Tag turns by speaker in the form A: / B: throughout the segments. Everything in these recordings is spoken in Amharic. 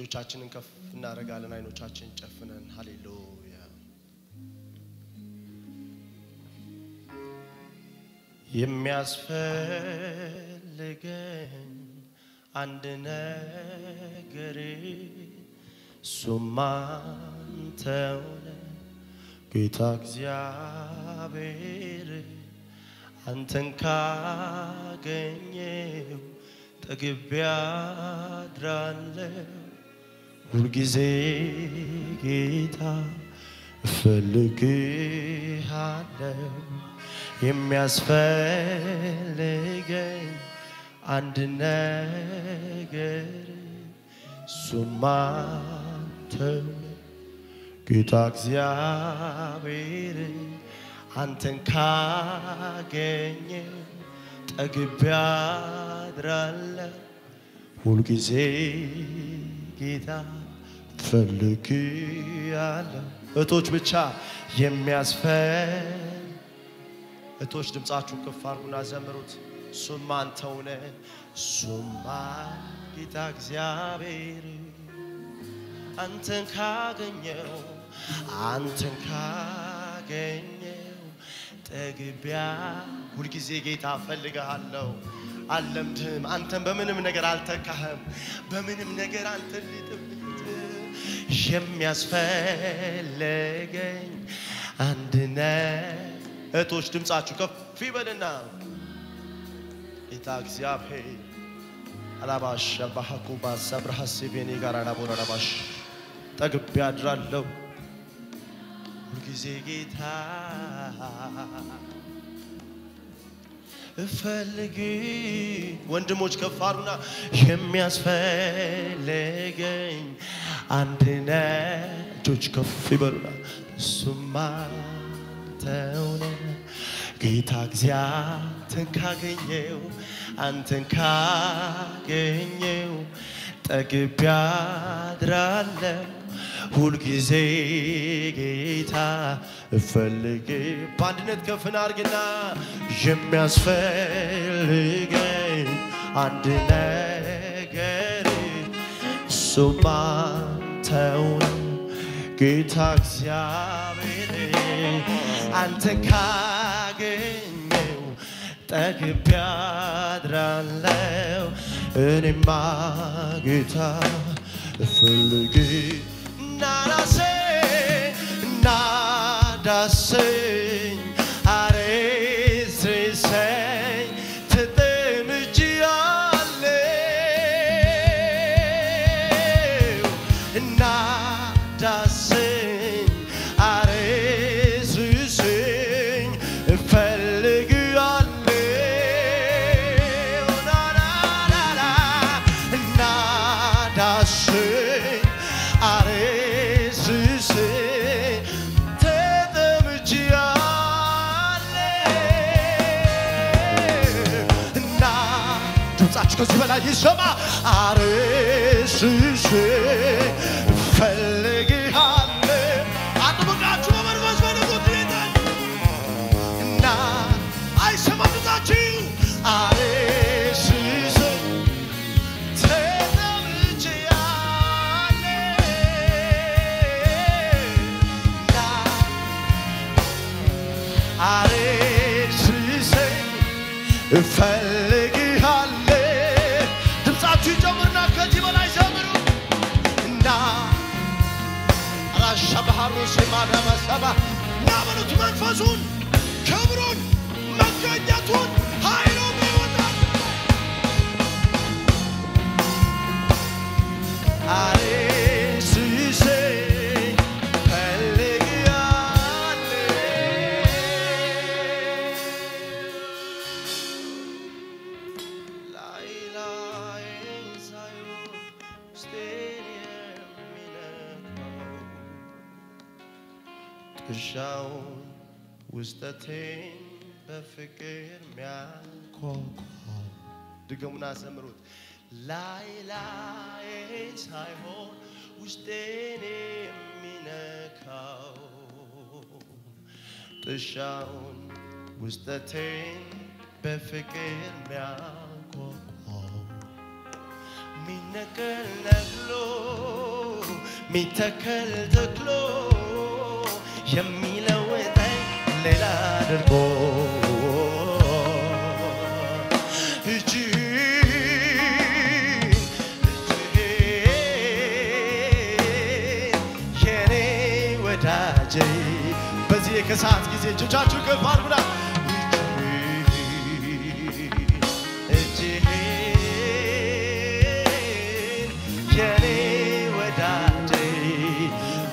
A: እጆቻችንን ከፍ እናደርጋለን። አይኖቻችንን ጨፍነን ሃሌሉያ የሚያስፈልገን አንድ ነገር እሱም አንተው ነህ ጌታ እግዚአብሔር አንተን ካገኘው ጠግቤ አድራለሁ ሁልጊዜ ጌታ እፈልግሃለሁ። የሚያስፈልገኝ አንድ ነገር እሱም ጌታ እግዚአብሔር አንተን ካገኘው ጠግቤ አድራለሁ። ሁልጊዜ ጌታ እፈልግሃለሁ። እህቶች ብቻ የሚያስፈል እህቶች ድምፃችሁን ከፍ አድርጉና ዘምሩት። እሱም አንተው ነህ፣ እሱማ ጌታ እግዚአብሔር አንተን ካገኘው አንተን ካገኘው ጠግቢያ ሁልጊዜ ጌታ እፈልግሃለሁ። አልለምድህም። አንተን በምንም ነገር አልተካህም። በምንም ነገር አንተን ሊጥብት የሚያስፈልገኝ አንድ ነ እህቶች ድምፃችሁ ከፍ ይበልና። ጌታ እግዚአብሔር አላባሽ አባሃኩባ ሰብረሃ ሲቤኔ ጋር አላቦራ አላባሽ ጠግቤ አድራለሁ። ሁልጊዜ ጌታ እፈልግ። ወንድሞች አሉና የሚያስፈልገኝ አንድ ነ- እጆች ከፍ ይበሉና እሱማ አንተው ነህ። ጌታ እግዚአብሔርን ካገኘው አንተን ካገኘው ጠግቤ አድራለሁ። ሁልጊዜ ጌታ እፈልግ በአንድነት ከፍን አርግና የሚያስፈልገኝ አንድ ነገር እሱም አንተው ነህ ጌታ እግዚአብሔር አንተን ካገኘው ጠግቤ አድራለሁ። እኔማ ጌታ እፈልግ ናራሴ ናዳሰኝ አሬስሰኝ Parce que c'est malade, il se bat. Arrêt, sucé. ውስጠቴን በፍቅር ሚያንኳኳው ድገሙና ዘምሩት ላይ ላይ ሳይሆን ውስጤን የሚነካው ጥሻውን ውስጠቴን በፍቅር ሚያንኳኳው ሚነቀል ነግሎ ሚተከል ተክሎ የሚለውጠኝ ሌላ አድርጎ በዚህ የከሰዓት ጊዜ እጆቻችሁ ከፍ አድርጉና የኔ ወዳጄ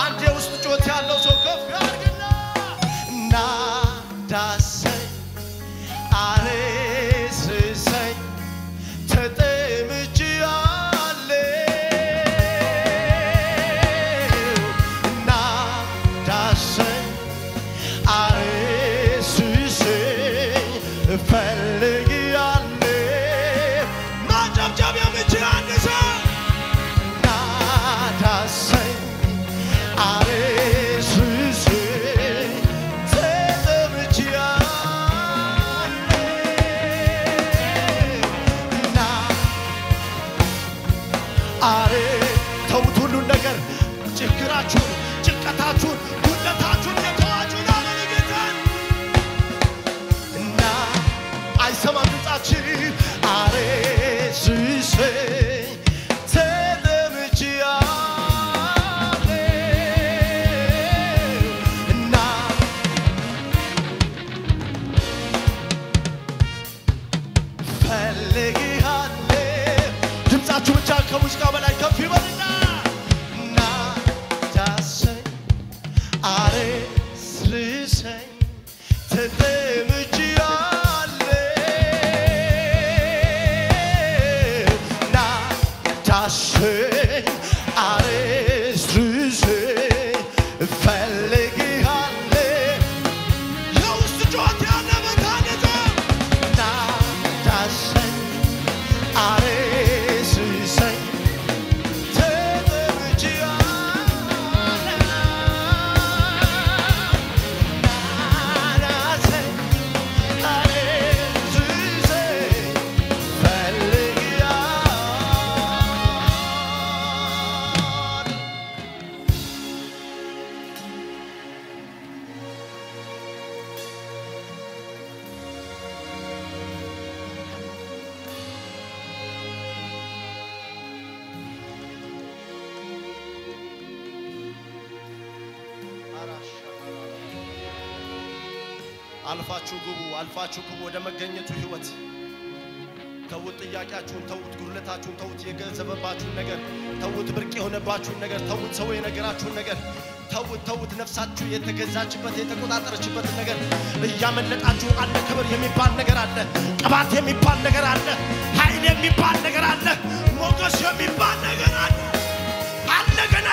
A: አንድ የውስጥ ጮት ያለው ሰው ከፍ ያድርግና አልፋችሁ ግቡ፣ አልፋችሁ ግቡ ወደ መገኘቱ ህይወት። ተውት ጥያቄያችሁን፣ ተውት ጉድለታችሁን፣ ተውት የገዘበባችሁን ነገር፣ ተውት ብርቅ የሆነባችሁን ነገር፣ ተውት ሰው የነገራችሁን ነገር፣ ተውት ተውት ነፍሳችሁ የተገዛችበት የተቆጣጠረችበትን ነገር እያመለጣችሁ አለ። ክብር የሚባል ነገር አለ፣ ቅባት የሚባል ነገር አለ፣ ኃይል የሚባል ነገር አለ፣ ሞገስ የሚባል ነገር አለ። አለ ገና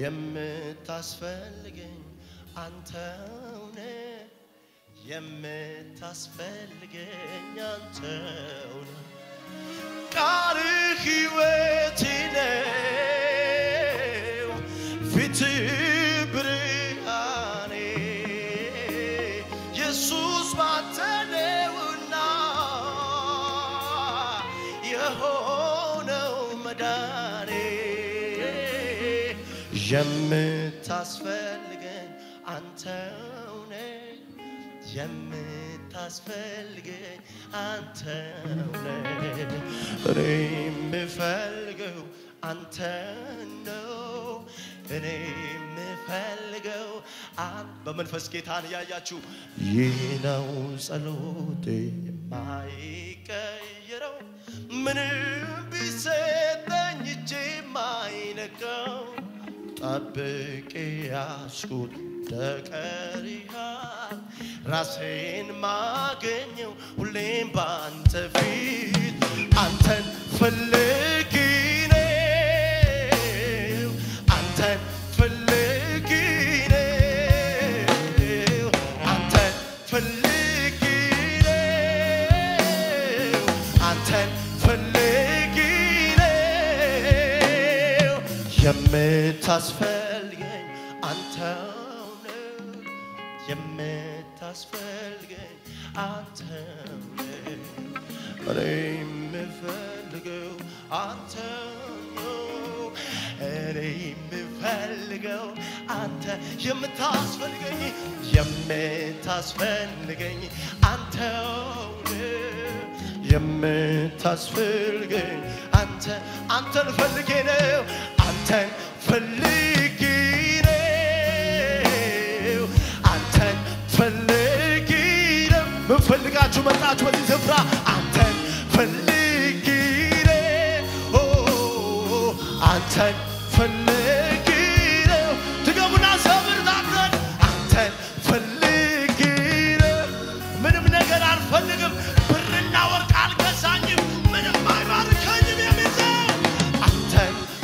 A: የምታስፈልገኝ አንተው ነህ። የምታስፈልገኝ አንተው ነህ። ቃልህ ሕይወቴ ነው የምታስፈልገኝ አንተው ነህ። እኔ የምፈልገው አንተ ነው። እኔ የምፈልገው በመንፈስ ጌታን እያያችሁ ይህ ነው ጸሎቴ የማይቀየረው። ምንም ቢሰጠኝ እጄ የማይነቀው ጠብቄ ያስኩት ደቀሪሃል ራሴን ማገኘው ሁሌም በአንተ ፊት አንተን ፈልጊ ነው አንተ የምታስፈልገኝ የምታስፈልገኝ አንተው የምታስፈልገኝ አንተ አንተን ፈልጌ ነው አንተን ፈልጌ ነው አንተን ፈልጌ ነው። ምን መጣችሁ በዚህ ስፍራ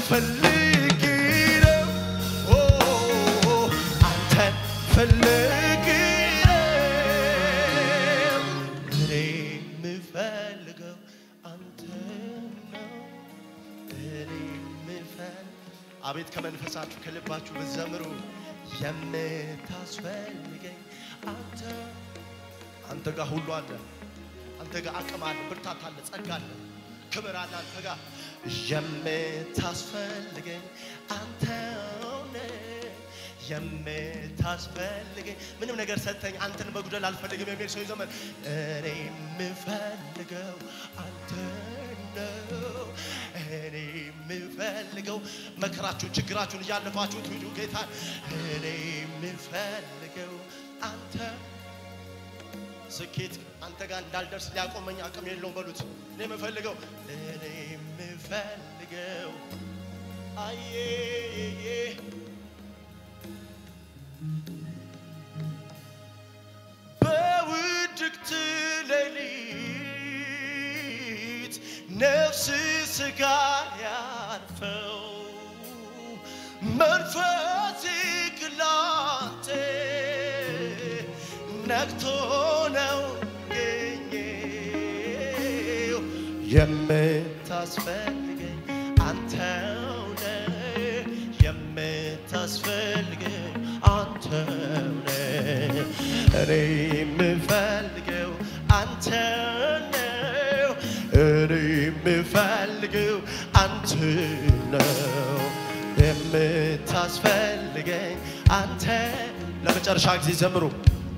A: ፈልጌ ነው አንተን ፈልጌ ነው። አቤት ከመንፈሳችሁ ከልባችሁ ብትዘምሩ የምታስፈልገኝ አንተ አንተ ጋር ሁሉ አለ። አንተ ጋር አቅም አለ፣ ብርታት አለ፣ ጸጋ አለ፣ ክብር አለ። አንተ ጋር የምታስፈልገኝ አንተ የምታስፈልገኝ ምንም ነገር ሰጥተኝ አንተን መጉደል አልፈልግም የሚል ሰው ዘመን እኔ የምፈልገው አንተ ነው። እኔ የምፈልገው መከራችሁን ችግራችሁን እያለፋችሁት ሂዱ ጌታ እኔ የምፈልገው አንተ ስኬት አንተ ጋር እንዳልደርስ ሊያቆመኝ አቅም የለውም በሉት። እኔ የምፈልገው እኔ የምፈልገው አዬ በውድቅት ሌሊት ነፍስ ስጋ ያርፈው መንፈስ ግላንቴ ነግቶ የምታስፈልገኝ አንተው ነህ የምታስፈልገኝ አንተው ነህ እኔ የምፈልገው አንተ ነው እኔ የምፈልገው አንተ ነው የምታስፈልገኝ አንተ ለመጨረሻ ጊዜ ዘምሩ።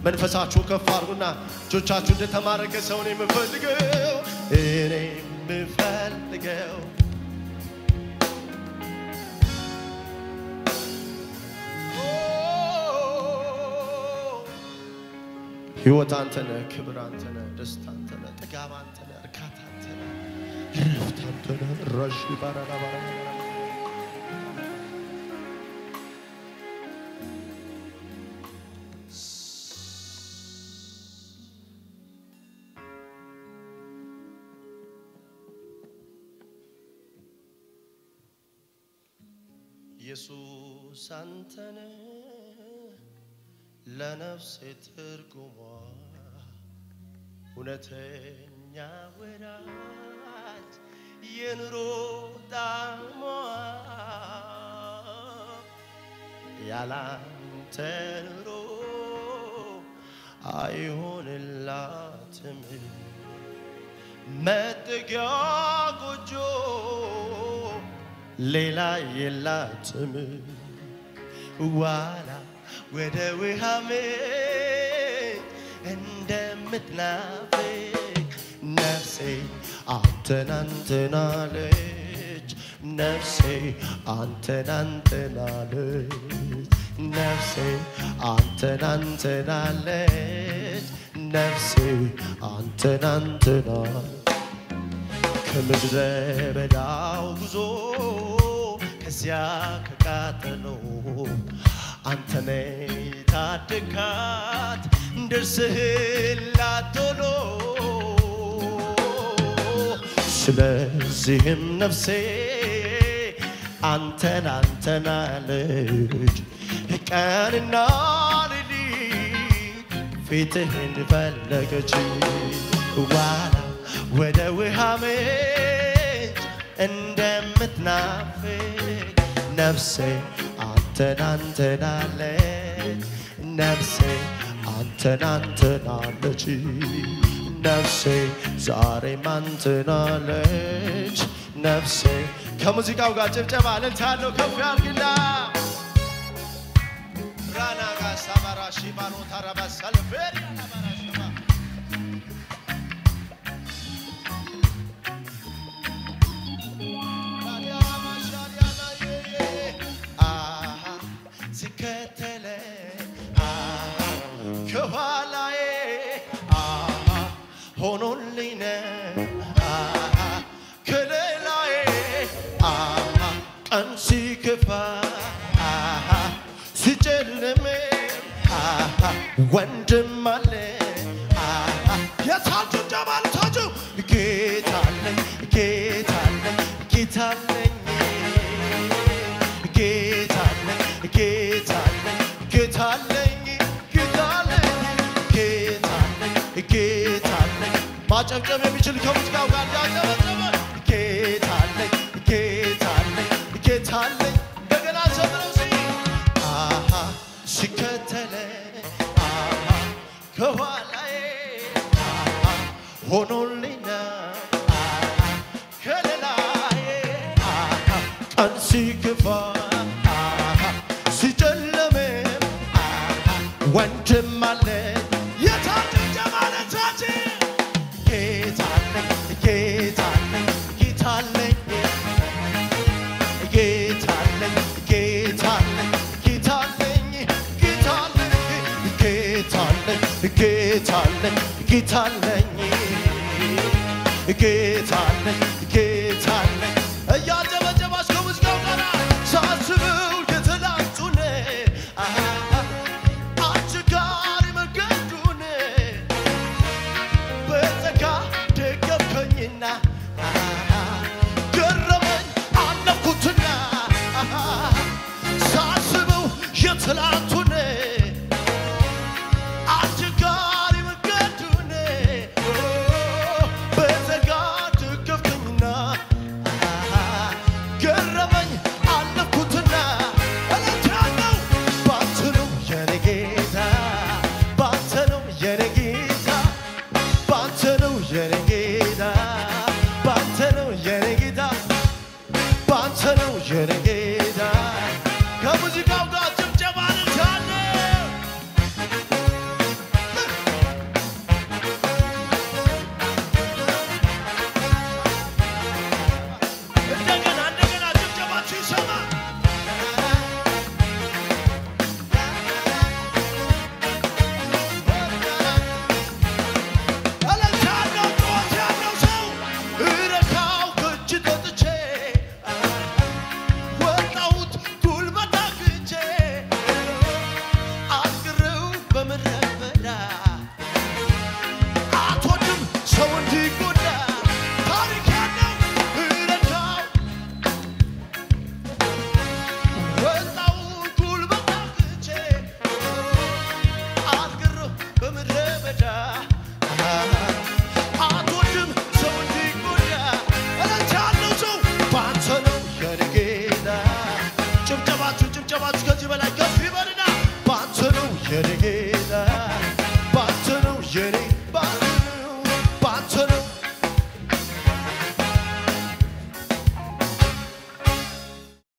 A: መንፈሳችሁ ከፍ አድርጉና እጆቻችሁ እንደተማረከ ሰው ነው የምፈልገው እኔ የምፈልገው ህይወት አንተ ነህ፣ ክብር አንተ ነህ፣ ደስታ አንተ ነህ፣ ጥጋብ አንተ ነህ፣ እርካታ አንተ ነህ፣ እረፍት አንተ ነህ። ረሺ ባራራ ባራራ ኢየሱስ አንተነ ለነፍሴ ትርጉሟ እውነተኛ ወዳጅ የኑሮ ጣዕሟ ያላንተ ኑሮ አይሆንላትም መጠጊያ ጎጆ Leila yela teme Wala wede we hame Ende mitnafik Nefsi anten anten alec Nefsi anten anten alec Nefsi anten anten alec Nefsi anten anten alec ከምድረ በዳው ጉዞ ከዚያ ከቃጠለው አንተነ ታደካት ደርስህላት ቶሎ ስለዚህም ነፍሴ አንተን አንተን አለች ቀንና ሌሊት ፊትህን ፈለገች። ዋላ ወደ ውሃ ምንጭ እንደምትናፍቅ ነፍሴ አንተን አንተናለች። ነፍሴ አንተን አንተናለች። ነፍሴ ዛሬም አንተናለች። ነፍሴ ከሙዚቃው ጋር ጭብጨባ እልልታ ነው ከፍ ያርግላ ራናጋ ሳባራ ሺባኖ ታረባ ሰልፌር ያናባራ ወንድም አለ። የታል ጭብጨባ ልታችሁ ጌታ አለኝ። ጌታ አለኝ ጌታ አለኝ። ጌታ አለኝ ማጨብጨብ የሚችል ከሙዚቃው ጋር ያጨበጨበ ወንድም አለ የታጨጨ ማለታችን ጌታ አለኝ ጌታ አለኝ ጌታ አለኝ ጌታ አለኝ ጌታ አለኝ ጌታ አለኝ ጌታ አለኝ ጌታ አለኝ ጌታ አለኝ ጌታ አለኝ ጌታ አለኝ ጌታ አለኝ እያጨበጨባች de Galvão.